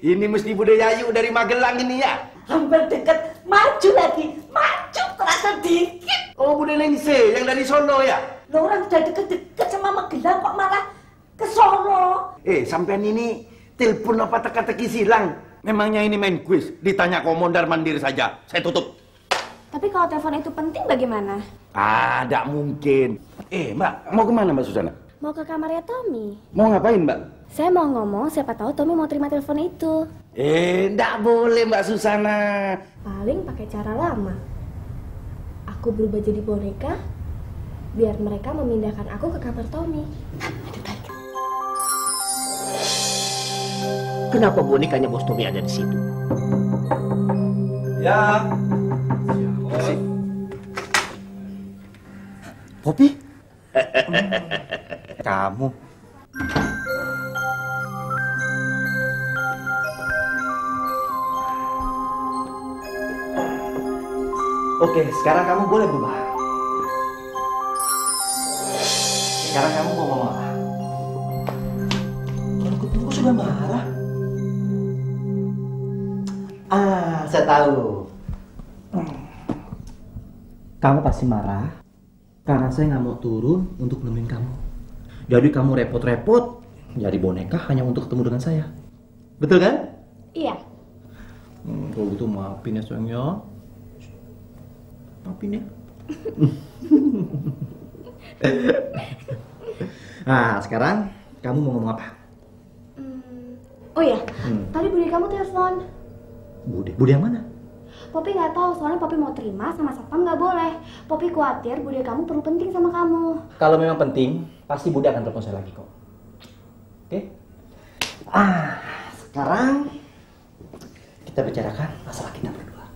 Ini mesti Bude Yayu dari Magelang ini ya. Hampir deket. Maju lagi. Maju terasa dikit. Oh, Bude Lengse yang dari Solo ya. Lo orang udah deket-deket sama Magelang kok malah ke Solo. Eh, sampean ini telepon apa teka-teki silang? Memangnya ini main quiz? Ditanya komodar mandir saja. Saya tutup. Tapi kalau telepon itu penting bagaimana? Ah, tidak mungkin. Eh, Mbak, mau ke mana Mbak Susana? Mau ke kamarnya Tommy. Mau ngapain, Mbak? Saya mau ngomong, siapa tahu Tommy mau terima telepon itu. Eh, tidak boleh Mbak Susana. Paling pakai cara lama. Aku berubah jadi boneka, biar mereka memindahkan aku ke kamar Tommy. Kenapa bonekanya Bos Tommy ada di situ? Ya. Popi? Kamu? Oke, sekarang kamu boleh berubah. Sekarang kamu mau ngomong apa? Kalau ketemu sudah marah. Ah, saya tahu. Kamu pasti marah karena saya nggak mau turun untuk nemenin kamu. Jadi kamu repot-repot jadi boneka hanya untuk ketemu dengan saya. Betul kan? Iya. Hmm, kalau gitu maafin ya sayangnya. Maafin ya. nah, sekarang kamu mau ngomong apa? Oh iya, Hmm. tadi bude kamu telepon. Bude, bude yang mana? Popi nggak tahu soalnya Popi mau terima sama satpam nggak boleh. Popi khawatir bude kamu perlu penting sama kamu. Kalau memang penting, pasti Bude akan telepon saya lagi kok. Oke? Ah, sekarang kita bicarakan masalah kita berdua.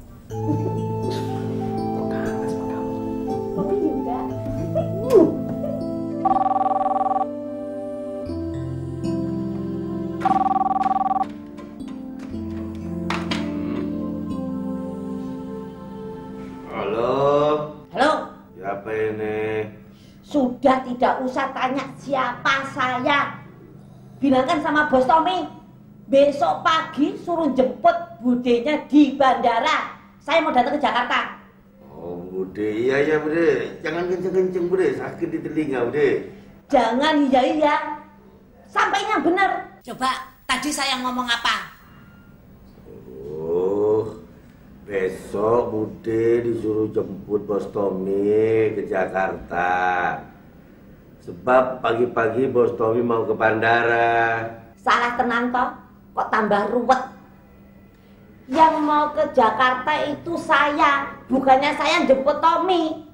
Sudah tidak usah tanya siapa saya. Bilangkan sama bos Tommy. Besok pagi suruh jemput budenya di bandara. Saya mau datang ke Jakarta. Oh, Bude. Iya, iya, Bude. Jangan kenceng-kenceng, Bude. Sakit di telinga, Bude. Jangan iya iya. Sampainya benar. Coba tadi saya ngomong apa? Oh, besok Bude disuruh jemput Bos Tommy ke Jakarta. Sebab pagi-pagi Bos Tommy mau ke bandara. Salah tenan toh? Kok tambah ruwet? Yang mau ke Jakarta itu saya, bukannya saya jemput Tommy.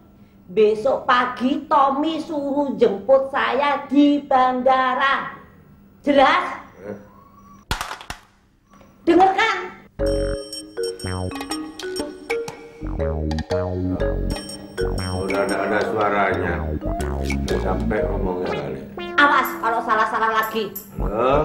Besok pagi Tommy suruh jemput saya di bandara. Jelas? Dengarkan. Udah ada, ada suaranya. Udah sampai ngomongnya kali. Awas kalau salah-salah lagi. Halo?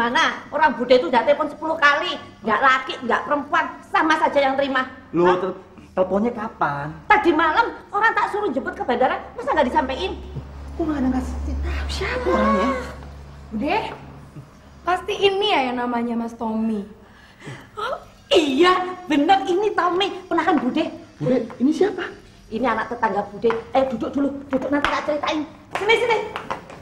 Gimana? Orang Bude itu udah telepon 10 kali. Nggak laki, nggak perempuan. Sama saja yang terima. Loh, Hah? tel- teleponnya kapan? Tadi malam orang tak suruh jemput ke bandara, masa nggak disampaikan? Kok nggak ada ngasih tahu siapa orangnya? Bude, pasti ini ya yang namanya Mas Tommy. Oh, iya, bener ini Tommy, penahan Bude. Bude, ini siapa? Ini anak tetangga Bude. Eh, duduk dulu, duduk nanti tak ceritain. Sini, sini.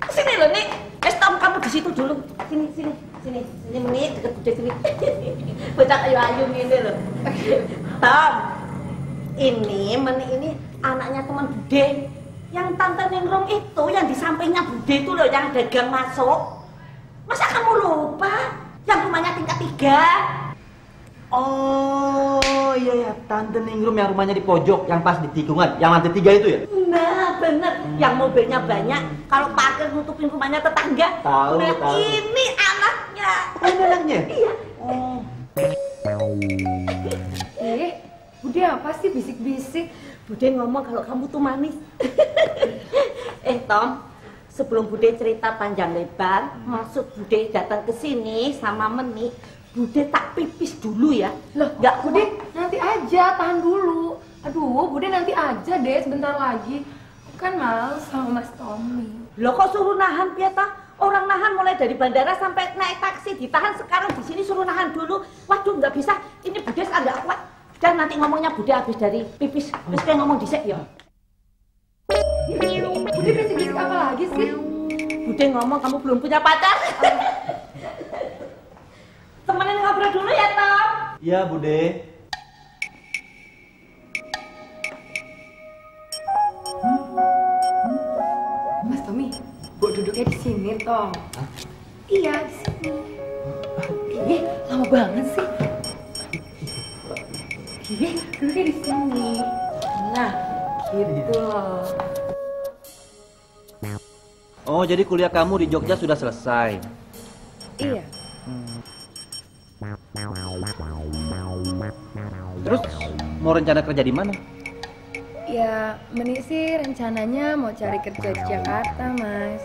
Sini loh, Nik. Eh, Tom, kamu di situ dulu. Sini, sini. Sini, sini, Nik, deket Bude sini. Bocah ayu-ayu ini loh. Tom, Ini, Meni ini anaknya teman Bude. Yang tante Ningrum itu, yang di sampingnya Bude itu loh, yang ada gang masuk. Masa kamu lupa? Yang rumahnya tingkat tiga. Oh iya ya, Tante Ningrum yang rumahnya di pojok, yang pas di tikungan, yang lantai tiga itu ya? Nah, bener. Yang mobilnya banyak. Kalau parkir nutupin rumahnya tetangga. Tahu, nah, tahu. ini anaknya. Oh, ini anaknya? Iya. Oh. Eh, Bude apa sih bisik-bisik? Bude ngomong kalau kamu tuh manis. eh Tom, sebelum Bude cerita panjang lebar, maksud Bude datang ke sini sama Meni, Bude tak pipis dulu ya. Loh, nggak Bude nanti aja, tahan dulu. Aduh, Bude nanti aja deh sebentar lagi. Kan males sama Mas Tommy. Lo kok suruh nahan Pieta? Orang nahan mulai dari bandara sampai naik taksi ditahan sekarang di sini suruh nahan dulu. Waduh nggak bisa. Ini Bude agak kuat. Dan nanti ngomongnya Bude habis dari pipis. Terus kayak ngomong disek ya. Bude bisik-bisik apa lagi sih? Bude ngomong kamu belum punya pacar. Temenin ngobrol dulu ya Tom. Iya, Bude. Mas Tommy, Bu duduknya di sini, Tom. Iya, di sini. Ih, lama banget sih. Ih, duduknya di sini. Nah, gitu loh. Oh, jadi kuliah kamu di Jogja sudah selesai. Iya. Terus mau rencana kerja di mana? Ya, Meni sih rencananya mau cari kerja di Jakarta, Mas.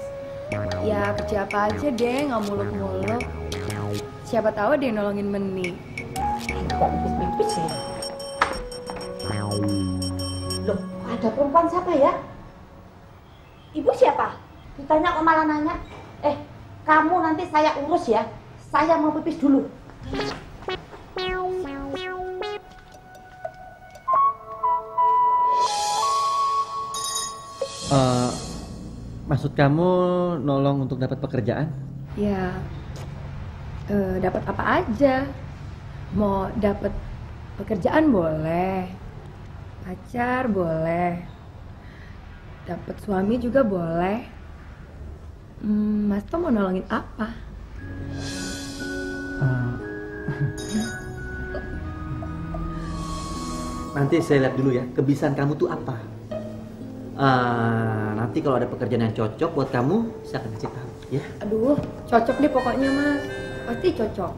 Ya, kerja apa aja deh, nggak muluk-muluk. Siapa tahu dia nolongin Meni. Ya? Loh, ada perempuan siapa ya? Ibu siapa? Ditanya kok malah nanya. Eh, kamu nanti saya urus ya. Saya mau pipis dulu. Maksud kamu nolong untuk dapat pekerjaan? Ya, eh, dapat apa aja. Mau dapat pekerjaan boleh, pacar boleh, dapat suami juga boleh. Hmm, Mas Tom mau nolongin apa? Eh, nanti saya lihat dulu ya, kebiasaan kamu tuh apa? Eh, nanti kalau ada pekerjaan yang cocok buat kamu, saya akan kasih tahu, ya. Aduh, cocok deh pokoknya Mas. Pasti cocok.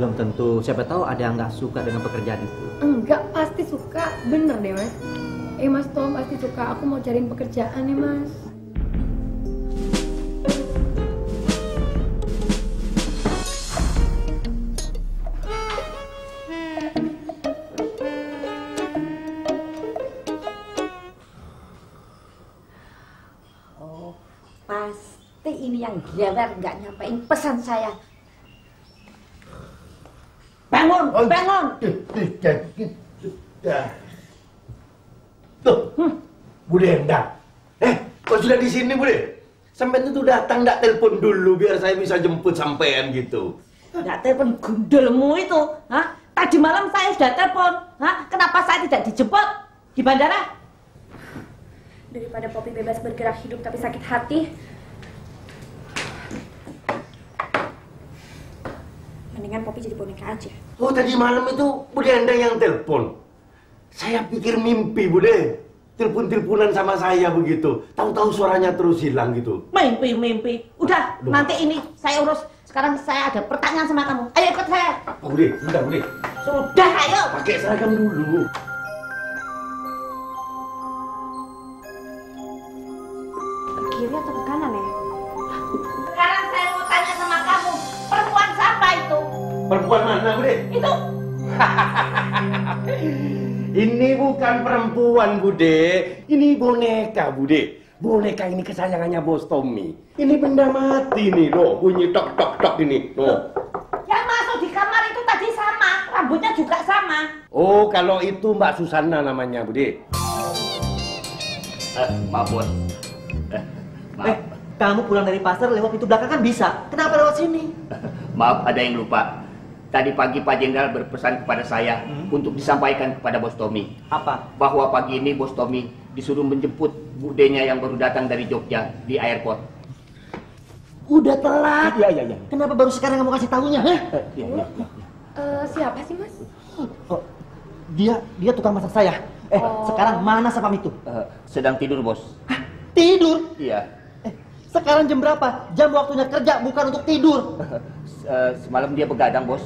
Belum tentu, siapa tahu ada yang nggak suka dengan pekerjaan itu. Enggak, pasti suka. Bener deh Mas. Eh Mas Tom pasti suka. Aku mau cariin pekerjaan nih Mas. Yang gewer nggak nyampein pesan saya. Bangun, bangun. Tuh, Bude Endang. Eh, kok sudah di sini, Bude? Sampai itu datang nggak telepon dulu biar saya bisa jemput sampean gitu. Nggak telepon gundelmu itu, hah? Tadi malam saya sudah telepon, hah? Kenapa saya tidak dijemput di bandara? Daripada Poppy bebas bergerak hidup tapi sakit hati, mendingan Poppy jadi boneka aja. Oh, tadi malam itu Bude Endang yang telepon. Saya pikir mimpi, Bude. Telepon-teleponan sama saya begitu. Tahu-tahu suaranya terus hilang gitu. Mimpi, mimpi. Udah, Loh. nanti ini saya urus. Sekarang saya ada pertanyaan sama kamu. Ayo ikut saya. Apa, Bude? Sudah, Bude. Sudah, ayo. Pakai seragam dulu. Perempuan mana, Bude? Itu Ini bukan perempuan, Bude. Ini boneka, Bude. Boneka ini kesayangannya Bos Tommy. Ini benda mati nih, loh. Bunyi tok tok tok ini, loh. yang masuk di kamar itu tadi sama. Rambutnya juga sama. Oh, kalau itu Mbak Susana namanya, Bude. Eh, maaf bos. Eh, Eh, maaf. kamu pulang dari pasar lewat pintu belakang kan bisa. Kenapa lewat sini? Maaf ada yang lupa. Tadi pagi Pak Jenderal berpesan kepada saya untuk disampaikan kepada Bos Tommy Apa? bahwa pagi ini Bos Tommy disuruh menjemput budenya yang baru datang dari Jogja di airport. Udah telat. Iya, iya, iya. Kenapa baru sekarang kamu kasih tahunya? Eh, Iya, iya. Eh, siapa sih mas? Oh, dia dia tukang masak saya. Eh, sekarang mana sapam itu? Eh, sedang tidur Bos. Hah? Tidur? Iya. Eh, sekarang jam berapa? Jam waktunya kerja bukan untuk tidur. Eh, semalam dia begadang Bos.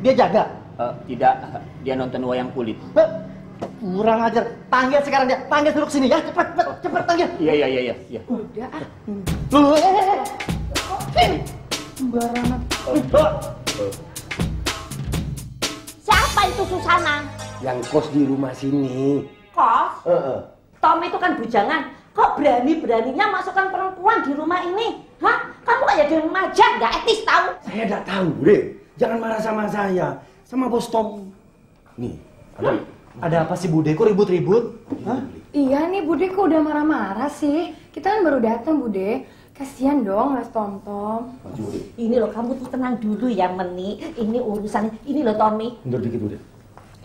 Dia jaga. Eh, tidak, dia nonton wayang kulit. Eh, kurang ajar. Panggil sekarang dia. Panggil duduk sini ya. Cepat, cepat, cepat panggil. Iya, iya, iya, iya. iya. Udah ah. Loh, eh, eh, eh. Sini. Sembarangan. Oh, Siapa itu Susana? Yang kos di rumah sini. Kos? Eh, eh. Tommy itu kan bujangan. Kok berani-beraninya masukkan perempuan di rumah ini? Hah? Kamu kayak di remaja, nggak etis tahu? Saya tidak tahu, Bude. Jangan marah sama saya. Sama bos Tom. Nih, ada. Ada apa sih Bude? Kok ribut-ribut? Hah? Iya nih Bude kok udah marah-marah sih. Kita kan baru datang Bude. Kasihan dong Mas Tom Tom. Ini loh, kamu tuh tenang dulu ya, Meni. Ini urusan, ini loh Tommy. Mundur dikit, Bude.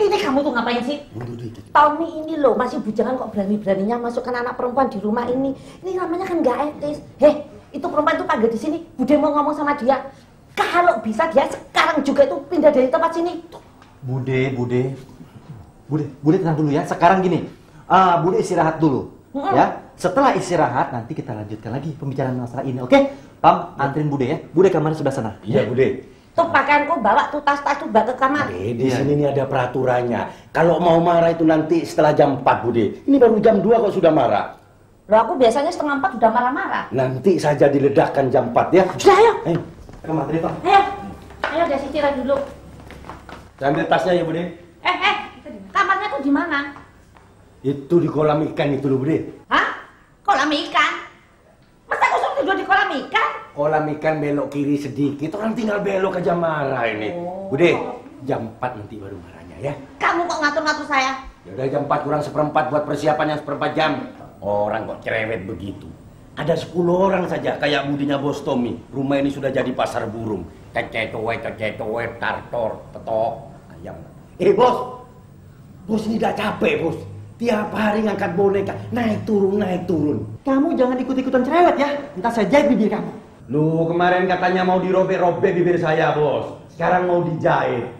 Ini kamu tuh ngapain sih? Mundur dikit. Tommy ini loh, masih bujangan kok berani-beraninya masukkan anak perempuan di rumah ini. Ini namanya kan nggak etis. Heh, itu perempuan tuh panggil di sini. Bude mau ngomong sama dia. Kalau bisa dia sekarang juga itu pindah dari tempat sini. Bude, Bude. Bude, Bude tenang dulu ya. Sekarang gini. Ah, Bude istirahat dulu. Mm-mm. Ya. Setelah istirahat nanti kita lanjutkan lagi pembicaraan masalah ini, oke? Pam, antrin Bude ya. Bude kamarnya sebelah sana. Iya, Bude. Tuh pakaianku bawa tuh tas-tas tuh bawa ke kamar. Eh, di Iya. sini nih ada peraturannya. Kalau mau marah itu nanti setelah jam 4, Bude. Ini baru jam 2 kok sudah marah. Loh aku biasanya setengah empat udah marah-marah. Nanti saja diledakkan jam 4 ya. Sudah ayo, Ayo, kamar Pam. ayo. Ayo udah istirahat dulu. Saya ambil tasnya ya, Bude. Eh, eh, kamarnya tuh di mana? Itu di kolam ikan itu loh, Bude. Hah? Kolam ikan? Masa aku suruh tidur di kolam ikan? Kolam ikan belok kiri sedikit, orang tinggal belok aja marah ini. Bude, jam 4 nanti baru marahnya ya. Kamu kok ngatur-ngatur saya? Ya udah jam 4 kurang seperempat buat persiapan yang seperempat jam. Orang kok cerewet begitu. Ada 10 orang saja kayak budinya bos Tommy. Rumah ini sudah jadi pasar burung. Cecetowe, cecetowe, tartor, petok, ayam. Eh bos, bos ini udah capek bos. Tiap hari ngangkat boneka, naik turun, naik turun. Kamu jangan ikut-ikutan cerewet ya. Entah saya jahit bibir kamu. Lu kemarin katanya mau dirobek-robek bibir saya bos. Sekarang mau dijahit.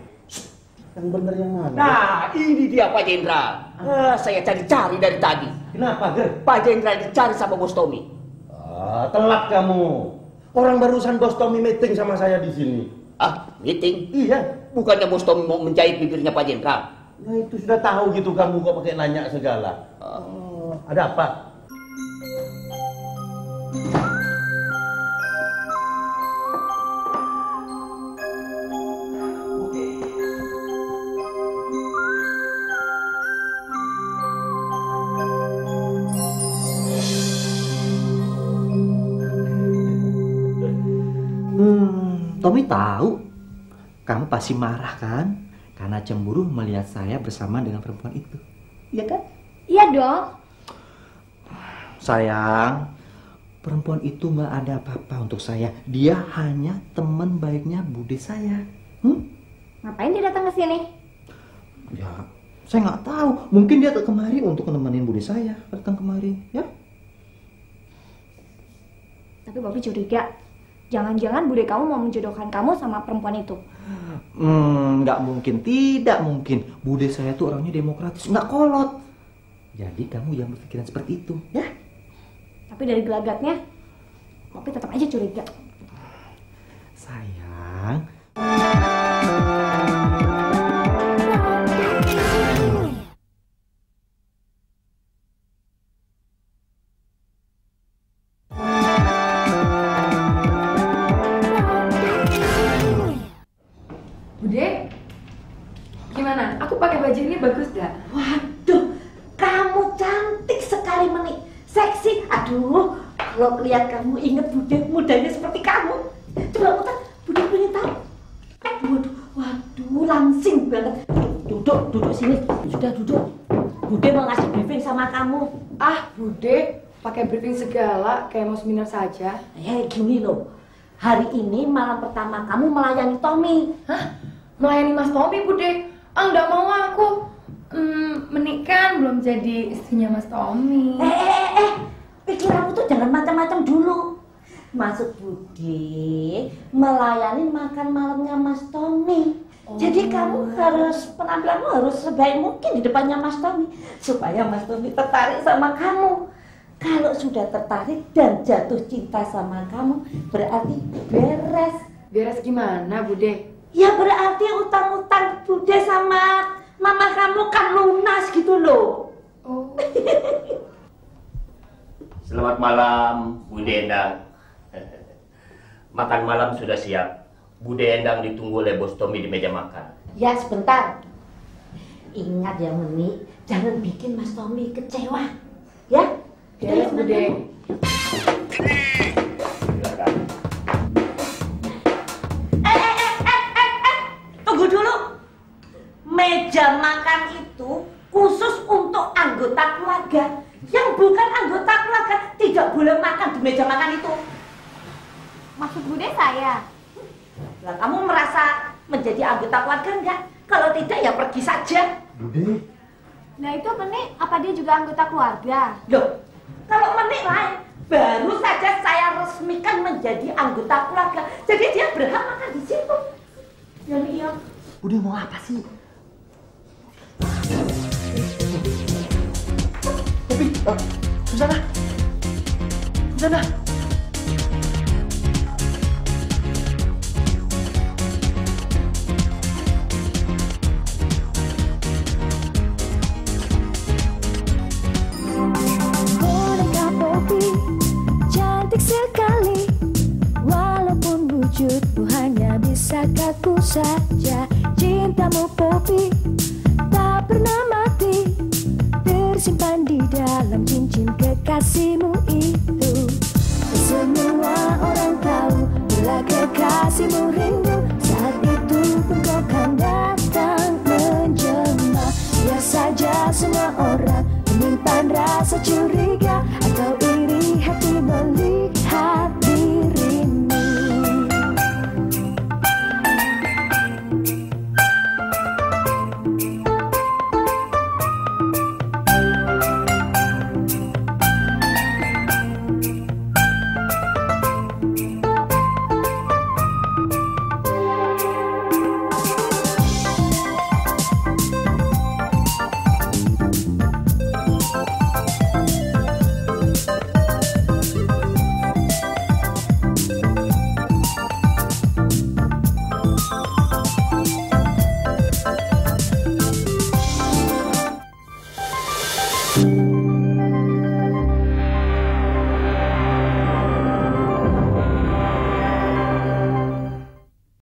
Yang bener yang mana? Nah, ini dia Pak Jenderal. Ah, saya cari-cari dari tadi. Kenapa, Ger? Pak Jenderal dicari sama Bos Tommy. Ah, telat kamu. Orang barusan bos Tommy meeting sama saya di sini. Ah, meeting? Iya. Bukannya Bos Tommy mau menjahit bibirnya Pak Jenderal? Nah itu sudah tahu gitu kamu kok pakai nanya segala. Oh, ada apa? Pasti marah kan? Karena cemburu melihat saya bersama dengan perempuan itu. Iya kan? Iya dong. Sayang, perempuan itu nggak ada apa-apa untuk saya. Dia hanya teman baiknya bude saya. Hmm? Ngapain dia datang ke sini? Ya, saya nggak tahu. Mungkin dia kemari untuk nemenin bude saya. Datang kemari, ya? Tapi Bobby curiga. Jangan-jangan bude kamu mau menjodohkan kamu sama perempuan itu. Hmm, nggak mungkin, tidak mungkin. Bude saya tuh orangnya demokratis, nggak kolot. Jadi kamu yang berpikiran seperti itu, ya? Tapi dari gelagatnya, Bobby tetap aja curiga. Sayang, lihat kamu inget bude mudanya seperti kamu. Coba muter, bude pengen tahu. Aduh, waduh, waduh, langsing banget. Duduk, duduk sini. Sudah duduk. Bude mau ngasih briefing sama kamu. Ah, Bude, pakai briefing segala kayak mau seminar saja. Ya gini loh. hari ini malam pertama kamu melayani Tommy. Hah? Melayani Mas Tommy, Bude? Ah, nggak mau aku. Hmm, menikah belum jadi istrinya Mas Tommy. Eh, eh, eh, eh, pikiranmu tuh jangan macam-macam dulu. Masuk Budi, melayani makan malamnya Mas Tommy. Jadi kamu harus penampilanmu harus sebaik mungkin di depannya Mas Tommy supaya Mas Tommy tertarik sama kamu. Kalau sudah tertarik dan jatuh cinta sama kamu, berarti beres. Beres gimana, Bude? Ya berarti utang-utang Bude sama mama kamu kan lunas gitu loh. Oh. Selamat malam, Bude Endang. Makan malam sudah siap. Bude Endang ditunggu oleh Bos Tommy di meja makan. Ya sebentar. Ingat ya Meni, jangan bikin Mas Tommy kecewa. Ya? Ayo, Bude. Meja makan itu. Maksud Bude saya? Lah kamu merasa menjadi anggota keluarga enggak? Kalau tidak ya pergi saja. Bude, Nah itu Meni, apa dia juga anggota keluarga? Loh, kalau menik lain, baru saja saya resmikan menjadi anggota keluarga. Jadi dia berhak makan di situ. Ya iya. Bude mau apa sih? Tapi, uh, Susana, sana. Boneka Poppy cantik sekali, walaupun wujudmu hanya bisa kaku saja. Cintamu Poppy tak pernah mati, tersimpan di dalam cincin kekasihmu semua orang tahu Bila kekasihmu rindu. Saat itu engkau akan datang menjelma Biasa saja semua orang Menyimpan rasa curiga.